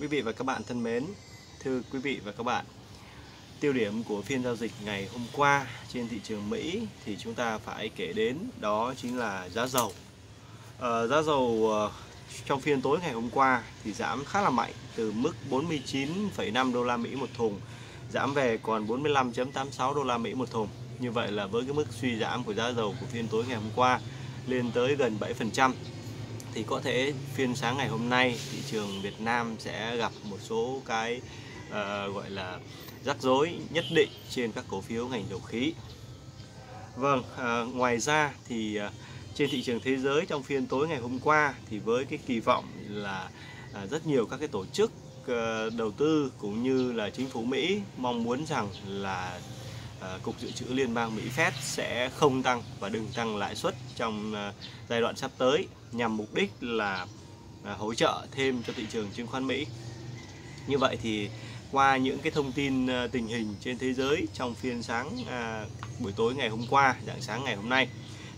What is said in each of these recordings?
Quý vị và các bạn thân mến, thưa quý vị và các bạn, tiêu điểm của phiên giao dịch ngày hôm qua trên thị trường Mỹ thì chúng ta phải kể đến đó chính là giá dầu. À, giá dầu ờ, trong phiên tối ngày hôm qua thì giảm khá là mạnh từ mức 49,5 đô la Mỹ một thùng giảm về còn 45.86 đô la Mỹ một thùng. Như vậy là với cái mức suy giảm của giá dầu của phiên tối ngày hôm qua lên tới gần 7% thì có thể phiên sáng ngày hôm nay thị trường Việt Nam sẽ gặp một số cái uh, gọi là rắc rối nhất định trên các cổ phiếu ngành dầu khí. Vâng, uh, ngoài ra thì uh, trên thị trường thế giới trong phiên tối ngày hôm qua thì với cái kỳ vọng là uh, rất nhiều các cái tổ chức uh, đầu tư cũng như là chính phủ Mỹ mong muốn rằng là Ờ, cục dự trữ liên bang Mỹ Fed sẽ không tăng và đừng tăng lãi suất trong ờ, giai đoạn sắp tới nhằm mục đích là ờ, hỗ trợ thêm cho thị trường chứng khoán Mỹ. Như vậy thì qua những cái thông tin tình hình trên thế giới trong phiên sáng à, buổi tối ngày hôm qua, dạng sáng ngày hôm nay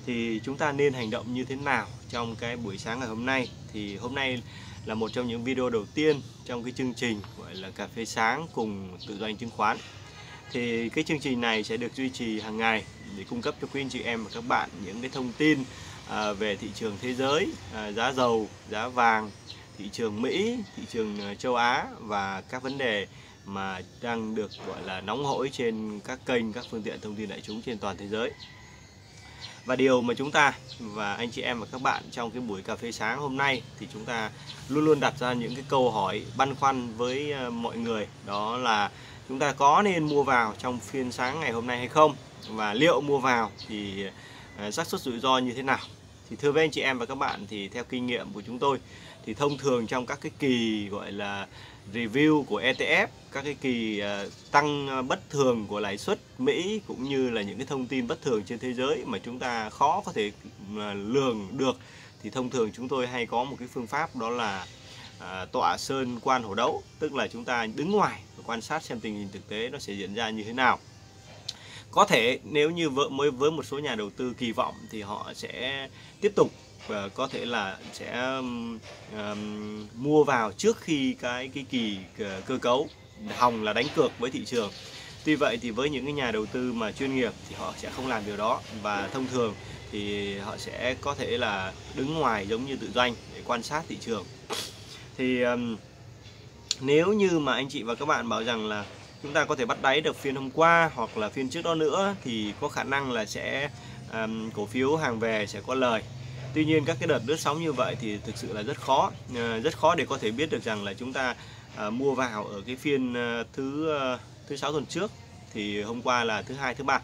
thì chúng ta nên hành động như thế nào trong cái buổi sáng ngày hôm nay thì hôm nay là một trong những video đầu tiên trong cái chương trình gọi là cà phê sáng cùng tự doanh chứng khoán thì cái chương trình này sẽ được duy trì hàng ngày để cung cấp cho quý anh chị em và các bạn những cái thông tin À, về thị trường thế giới, à, giá dầu, giá vàng, thị trường Mỹ, thị trường à, châu Á và các vấn đề mà đang được gọi là nóng hổi trên các kênh, các phương tiện thông tin đại chúng trên toàn thế giới. Và điều mà chúng ta và anh chị em và các bạn trong cái buổi cà phê sáng hôm nay thì chúng ta luôn luôn đặt ra những cái câu hỏi băn khoăn với à, mọi người đó là chúng ta có nên mua vào trong phiên sáng ngày hôm nay hay không? Và liệu mua vào thì ờ, xác suất rủi ro như thế nào? Thì thưa với anh chị em và các bạn thì theo kinh nghiệm của chúng tôi thì thông thường trong các cái kỳ, gọi là, review của ETF các cái kỳ ờ, tăng ờ, bất thường của lãi suất Mỹ cũng như là những cái thông tin bất thường trên thế giới mà chúng ta khó có thể lường được thì thông thường chúng tôi hay có một cái phương pháp đó là à, tọa sơn quan hổ đấu tức là chúng ta đứng ngoài và quan sát xem tình hình thực tế nó sẽ diễn ra như thế nào. Có thể nếu như vợ mới với một số nhà đầu tư kỳ vọng thì họ sẽ tiếp tục và có thể là sẽ um, mua vào trước khi cái cái kỳ ờ, cơ cấu hòng là đánh cược với thị trường. Tuy vậy thì với những cái nhà đầu tư mà chuyên nghiệp thì họ sẽ không làm điều đó và thông thường thì họ sẽ có thể là đứng ngoài giống như tự doanh để quan sát thị trường thì um, nếu như mà anh chị và các bạn bảo rằng là chúng ta có thể bắt đáy được phiên hôm qua hoặc là phiên trước đó nữa thì có khả năng là sẽ um, cổ phiếu hàng về sẽ có lời. Tuy nhiên các cái đợt lướt sóng như vậy thì thực sự là rất khó uh, rất khó để có thể biết được rằng là chúng ta uh, mua vào ở cái phiên uh, thứ uh, thứ sáu tuần trước thì hôm qua là thứ hai thứ ba.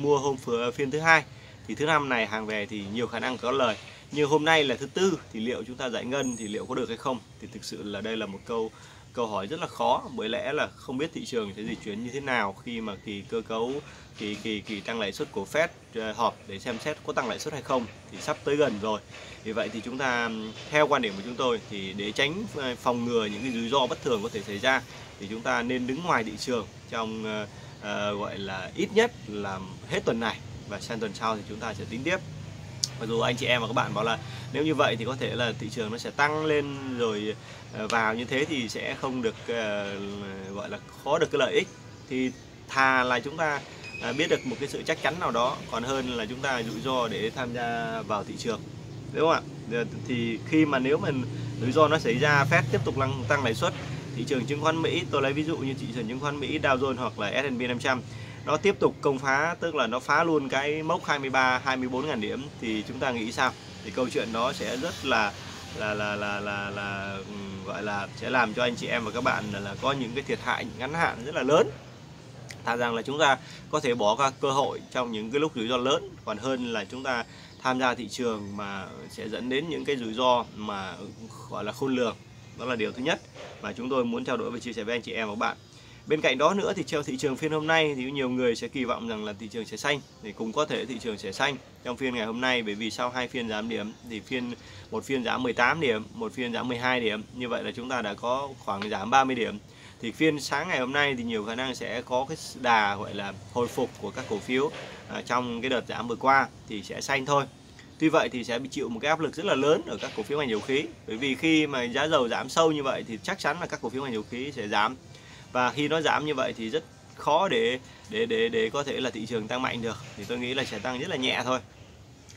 Mua hôm phiên thứ hai thì thứ năm này hàng về thì nhiều khả năng có lời như hôm nay là thứ tư thì liệu chúng ta giải ngân thì liệu có được hay không? Thì thực sự là đây là một câu câu hỏi rất là khó. Bởi lẽ là không biết thị trường sẽ di chuyển như thế nào khi mà kỳ cơ cấu kỳ kỳ kỳ tăng lãi suất của Fed ờ, họp để xem xét có tăng lãi suất hay không. Thì sắp tới gần rồi. Vì vậy thì chúng ta theo quan điểm của chúng tôi thì để tránh ờ, phòng ngừa những cái rủi ro bất thường có thể xảy ra thì chúng ta nên đứng ngoài thị trường trong uh, gọi là ít nhất là hết tuần này. Và sang tuần sau thì chúng ta sẽ tính tiếp mặc dù anh chị em và các bạn bảo là nếu như vậy thì có thể là thị trường nó sẽ tăng lên rồi ờ, vào như thế thì sẽ không được uh, gọi là khó được cái lợi ích. Thì thà là chúng ta uh, biết được một cái sự chắc chắn nào đó còn hơn là chúng ta rủi ro để tham gia vào thị trường đúng không ạ? Thì khi mà nếu mà rủi ro nó xảy ra Fed tiếp tục tăng lãi suất thị trường chứng khoán Mỹ tôi lấy ví dụ như thị trường chứng khoán Mỹ Dow Jones hoặc là S&P 500 nó tiếp tục công phá tức là nó phá luôn cái mốc 23 24 ngàn điểm thì chúng ta nghĩ sao? Thì câu chuyện đó sẽ rất là là là là là, là ừ, gọi là sẽ làm cho anh chị em và các bạn là, là có những cái thiệt hại ngắn hạn rất là lớn. Thà rằng là chúng ta có thể bỏ qua cơ hội trong những cái lúc rủi ro lớn còn hơn là chúng ta tham gia thị trường mà sẽ dẫn đến những cái rủi ro mà gọi là khôn lường. Đó là điều thứ nhất mà chúng tôi muốn trao đổi và chia sẻ với anh chị em và các bạn. Bên cạnh đó nữa thì theo thị trường phiên hôm nay thì nhiều người sẽ kỳ vọng rằng là thị trường sẽ xanh thì cũng có thể thị trường sẽ xanh trong phiên ngày hôm nay bởi vì sau hai phiên giảm điểm thì phiên một phiên giảm 18 điểm, một phiên giảm 12 điểm. Như vậy là chúng ta đã có khoảng giảm 30 điểm. Thì phiên sáng ngày hôm nay thì nhiều khả năng sẽ có cái đà gọi là hồi phục của các cổ phiếu à, trong cái đợt giảm vừa qua thì sẽ xanh thôi. Tuy vậy thì sẽ bị chịu một cái áp lực rất là lớn ở các cổ phiếu ngành dầu khí bởi vì khi mà giá dầu giảm sâu như vậy thì chắc chắn là các cổ phiếu ngành dầu khí sẽ giảm và khi nó giảm như vậy thì rất khó để để để để có thể là thị trường tăng mạnh được. Thì tôi nghĩ là sẽ tăng rất là nhẹ thôi.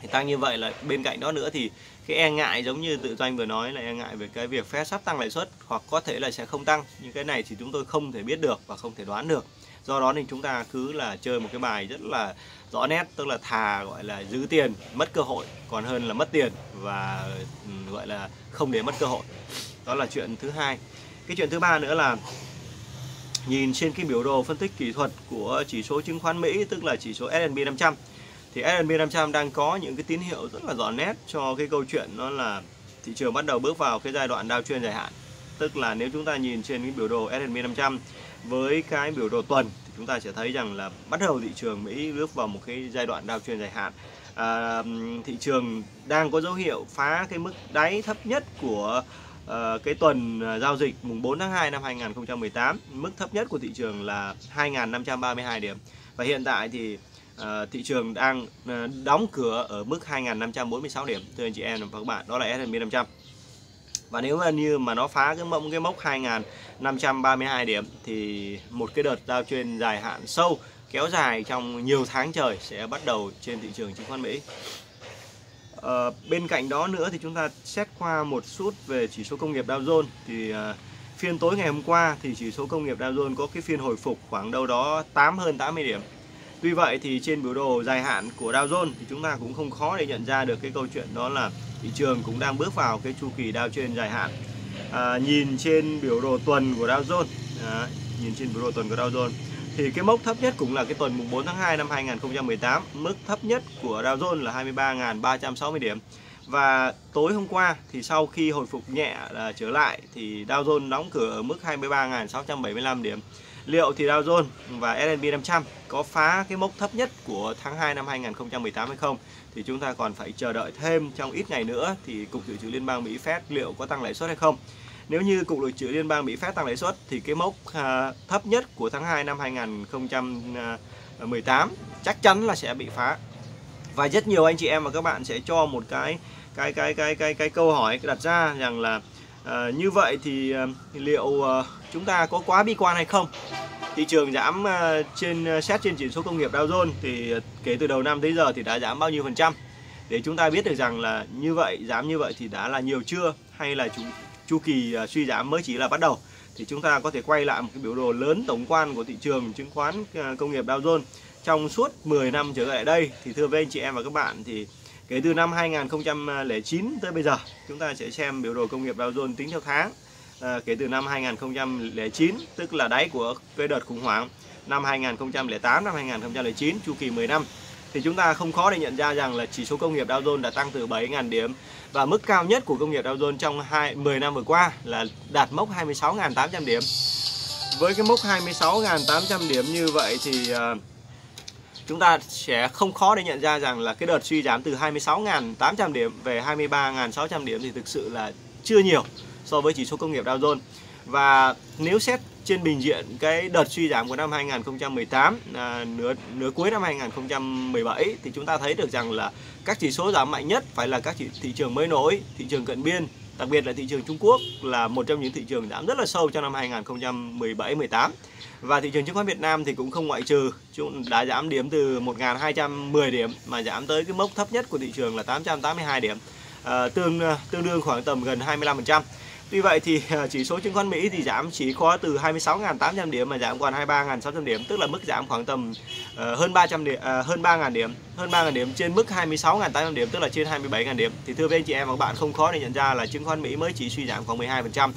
Thì tăng như vậy là bên cạnh đó nữa thì cái e ngại giống như tự doanh vừa nói là e ngại về cái việc Fed sắp tăng lãi suất hoặc có thể là sẽ không tăng. Nhưng cái này thì chúng tôi không thể biết được và không thể đoán được. Do đó thì chúng ta cứ là chơi một cái bài rất là rõ nét, tức là thà gọi là giữ tiền, mất cơ hội, còn hơn là mất tiền và ừ, gọi là không để mất cơ hội. Đó là chuyện thứ hai. Cái chuyện thứ ba nữa là nhìn trên cái biểu đồ phân tích kỹ thuật của chỉ số chứng khoán Mỹ tức là chỉ số S&P 500 thì S&P 500 đang có những cái tín hiệu rất là rõ nét cho cái câu chuyện đó là thị trường bắt đầu bước vào cái giai đoạn đao chuyên dài hạn. Tức là nếu chúng ta nhìn trên cái biểu đồ S&P 500 với cái biểu đồ tuần thì chúng ta sẽ thấy rằng là bắt đầu thị trường Mỹ bước vào một cái giai đoạn đao chuyên dài hạn. À, thị trường đang có dấu hiệu phá cái mức đáy thấp nhất của Ờ, cái tuần ờ, giao dịch mùng 4 tháng 2 năm 2018 mức thấp nhất của thị trường là 2.532 điểm và hiện tại thì ờ, thị trường đang đóng cửa ở mức 2.546 điểm, thưa anh chị em và các bạn, đó là S&P 500 và nếu mà như mà nó phá cái mốc cái mốc 2.532 điểm thì một cái đợt giao chuyên dài hạn sâu, kéo dài trong nhiều tháng trời sẽ bắt đầu trên thị trường chứng khoán Mỹ. À, bên cạnh đó nữa thì chúng ta xét qua một chút về chỉ số công nghiệp Dow Jones thì à, phiên tối ngày hôm qua thì chỉ số công nghiệp Dow Jones có cái phiên hồi phục khoảng đâu đó 8 hơn 80 điểm. Tuy vậy thì trên biểu đồ dài hạn của Dow Jones thì chúng ta cũng không khó để nhận ra được cái câu chuyện đó là thị trường cũng đang bước vào cái chu kỳ Dow trên dài hạn. À, nhìn trên biểu đồ tuần của Dow Jones, à, nhìn trên biểu đồ tuần của Dow Jones thì cái mốc thấp nhất cũng là cái tuần mùng 4 tháng 2 năm 2018, mức thấp nhất của Dow Jones là 23.360 điểm. Và tối hôm qua thì sau khi hồi phục nhẹ là trở lại thì Dow Jones đóng cửa ở mức 23.675 điểm. Liệu thì Dow Jones và S&P 500 có phá cái mốc thấp nhất của tháng 2 năm 2018 hay không? Thì chúng ta còn phải chờ đợi thêm trong ít ngày nữa thì cục dự trữ liên bang Mỹ Fed liệu có tăng lãi suất hay không? Nếu như cục dự trữ liên bang Mỹ Fed tăng lãi suất thì cái mốc à, thấp nhất của tháng 2 năm 2018 à, chắc chắn là sẽ bị phá và rất nhiều anh chị em và các bạn sẽ cho một cái cái cái cái cái cái câu hỏi đặt ra rằng là uh, như vậy thì uh, liệu uh, chúng ta có quá bi quan hay không? Thị trường giảm trên xét trên chỉ số công nghiệp Dow Jones thì kể từ đầu năm tới giờ thì đã giảm bao nhiêu phần trăm? Để chúng ta biết được rằng là như vậy giảm như vậy thì đã là nhiều chưa hay là chúng chu kỳ à, suy giảm mới chỉ là bắt đầu thì chúng ta có thể quay lại một cái biểu đồ lớn tổng quan của thị trường chứng khoán à, công nghiệp Dow Jones trong suốt 10 năm trở lại đây thì thưa với anh chị em và các bạn thì Kể từ năm 2009 tới bây giờ, chúng ta sẽ xem biểu đồ công nghiệp Dow Jones tính theo tháng. À, kể từ năm 2009, tức là đáy của cái đợt khủng hoảng năm 2008 năm 2009 chu kỳ 10 năm thì chúng ta không khó để nhận ra rằng là chỉ số công nghiệp Dow Jones đã tăng từ 7.000 điểm và mức cao nhất của công nghiệp Dow Jones trong 2, 10 năm vừa qua là đạt mốc 26.800 điểm. Với cái mốc 26.800 điểm như vậy thì uh, chúng ta sẽ không khó để nhận ra rằng là cái đợt suy giảm từ 26.800 điểm về 23.600 điểm thì thực sự là chưa nhiều so với chỉ số công nghiệp Dow Jones. Và nếu xét trên bình diện cái đợt suy giảm của năm 2018 à, nửa nửa cuối năm 2017 thì chúng ta thấy được rằng là các chỉ số giảm mạnh nhất phải là các thị, thị trường mới nổi, thị trường cận biên, đặc biệt là thị trường Trung Quốc là một trong những thị trường giảm rất là sâu trong năm 2017 18 và thị trường chứng khoán Việt Nam thì cũng không ngoại trừ chúng đã giảm điểm từ 1.210 điểm mà giảm tới cái mốc thấp nhất của thị trường là 882 điểm à, tương à, tương đương khoảng tầm gần 25% Tuy vậy thì à, chỉ số chứng khoán Mỹ thì giảm chỉ có từ 26.800 điểm mà giảm còn 23.600 điểm, tức là mức giảm khoảng tầm uh, hơn 300 điểm, uh, hơn 3.000 điểm, hơn 3.000 điểm trên mức 26.800 điểm, tức là trên 27.000 điểm. Thì thưa với anh chị em và các bạn không khó để nhận ra là chứng khoán Mỹ mới chỉ suy giảm khoảng 12%.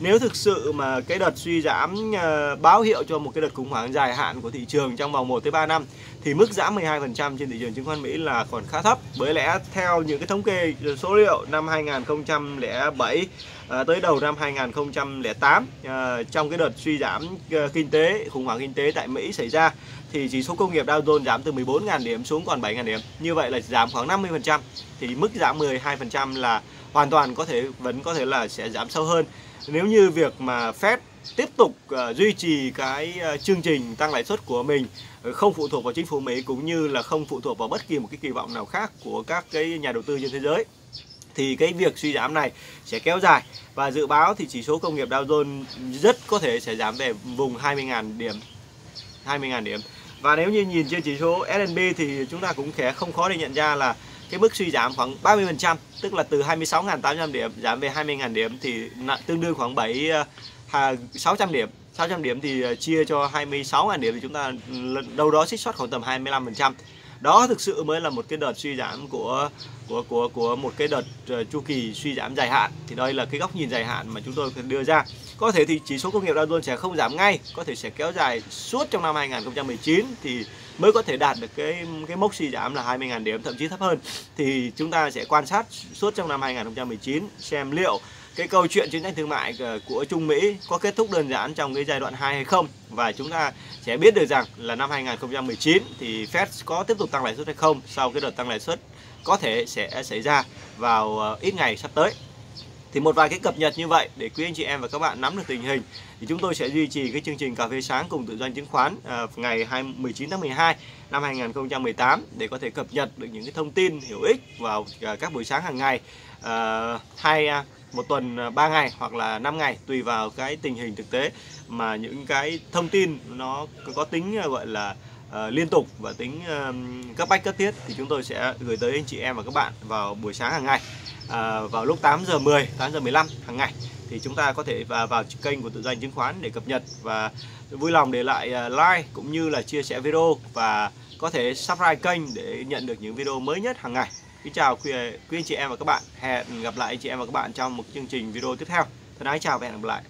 Nếu thực sự mà cái đợt suy giảm uh, báo hiệu cho một cái đợt khủng hoảng dài hạn của thị trường trong vòng 1 tới 3 năm thì mức giảm 12% trên thị trường chứng khoán Mỹ là còn khá thấp. Bởi lẽ theo những cái thống kê số liệu năm 2007 à, tới đầu năm 2008 à, trong cái đợt suy giảm à, kinh tế khủng hoảng kinh tế tại Mỹ xảy ra thì chỉ số công nghiệp Dow Jones giảm từ 14.000 điểm xuống còn 7.000 điểm. Như vậy là giảm khoảng 50% thì mức giảm 12% là hoàn toàn có thể vẫn có thể là sẽ giảm sâu hơn. Nếu như việc mà Fed tiếp tục uh, duy trì cái uh, chương trình tăng lãi suất của mình ờ, không phụ thuộc vào chính phủ Mỹ cũng như là không phụ thuộc vào bất kỳ một cái kỳ vọng nào khác của các cái nhà đầu tư trên thế giới thì cái việc suy giảm này sẽ kéo dài. Và dự báo thì chỉ số công nghiệp Dow Jones rất có thể sẽ giảm về vùng 20.000 điểm 20.000 điểm. Và nếu như nhìn trên chỉ số S&P thì chúng ta cũng sẽ không khó để nhận ra là cái mức suy giảm khoảng 30% tức là từ 26.800 điểm giảm về 20.000 điểm thì tương đương khoảng 7 600 à, à, điểm. 600 điểm thì à, chia cho 26.000 điểm thì chúng ta đâu đó xích soát khoảng tầm 25% đó thực sự mới là một cái đợt suy giảm của của của của một cái đợt uh, chu kỳ suy giảm dài hạn. Thì đây là cái góc nhìn dài hạn mà chúng tôi đưa ra. Có thể thì chỉ số công nghiệp Dow Jones sẽ không giảm ngay có thể sẽ kéo dài suốt trong năm 2019 thì mới có thể đạt được cái cái mốc suy giảm là 20.000 điểm thậm chí thấp hơn. Thì chúng ta sẽ quan sát suốt trong năm 2019 xem liệu cái câu chuyện chiến tranh thương mại ờ, của Trung Mỹ có kết thúc đơn giản trong cái giai đoạn 2 hay không? Và chúng ta sẽ biết được rằng là năm 2019 thì Fed có tiếp tục tăng lãi suất hay không sau cái đợt tăng lãi suất có thể sẽ xảy ra vào ờ, ít ngày sắp tới. Thì một vài cái cập nhật như vậy để quý anh chị em và các bạn nắm được tình hình thì chúng tôi sẽ duy trì cái chương trình cà phê sáng cùng tự doanh chứng khoán ờ, ngày 19 tháng 12 năm 2018 để có thể cập nhật được những cái thông tin hữu ích vào các buổi sáng hàng ngày. Uh, hay à, một tuần à, 3 ngày hoặc là 5 ngày tùy vào cái tình hình thực tế mà những cái thông tin nó có tính à, gọi là uh, liên tục và tính uh, cấp bách cấp thiết thì chúng tôi sẽ gửi tới anh chị em và các bạn vào buổi sáng hàng ngày uh, vào lúc 8 giờ 10 8 giờ 15 hàng ngày thì chúng ta có thể vào, vào kênh của tự doanh chứng khoán để cập nhật và vui lòng để lại like cũng như là chia sẻ video và có thể subscribe kênh để nhận được những video mới nhất hàng ngày. Kính chào quý, quý anh chị em và các bạn. Hẹn gặp lại anh chị em và các bạn trong một chương trình video tiếp theo. Thân ái chào và hẹn gặp lại.